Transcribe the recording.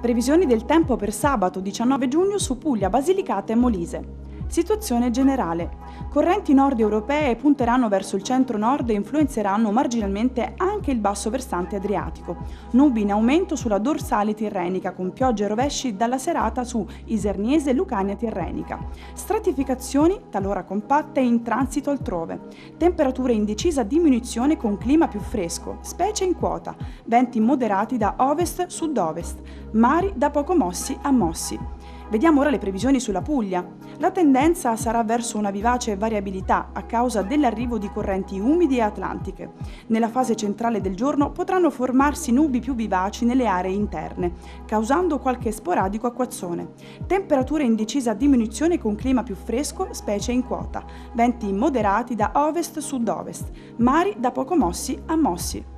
Previsioni del tempo per sabato 19 giugno su Puglia, Basilicata e Molise. Situazione generale. Correnti nord europee punteranno verso il centro-nord e influenzeranno marginalmente anche il basso versante adriatico. Nubi in aumento sulla dorsale tirrenica con piogge e rovesci dalla serata su Iserniese Lucania tirrenica. Stratificazioni talora compatte in transito altrove. Temperature in decisa diminuzione con clima più fresco, specie in quota. Venti moderati da ovest-sud-ovest. Mari da poco mossi a mossi. Vediamo ora le previsioni sulla Puglia. La tendenza sarà verso una vivace variabilità a causa dell'arrivo di correnti umidi e atlantiche. Nella fase centrale del giorno potranno formarsi nubi più vivaci nelle aree interne, causando qualche sporadico acquazzone. Temperature in decisa diminuzione con clima più fresco, specie in quota. Venti moderati da ovest-sud-ovest. Mari da poco mossi a mossi.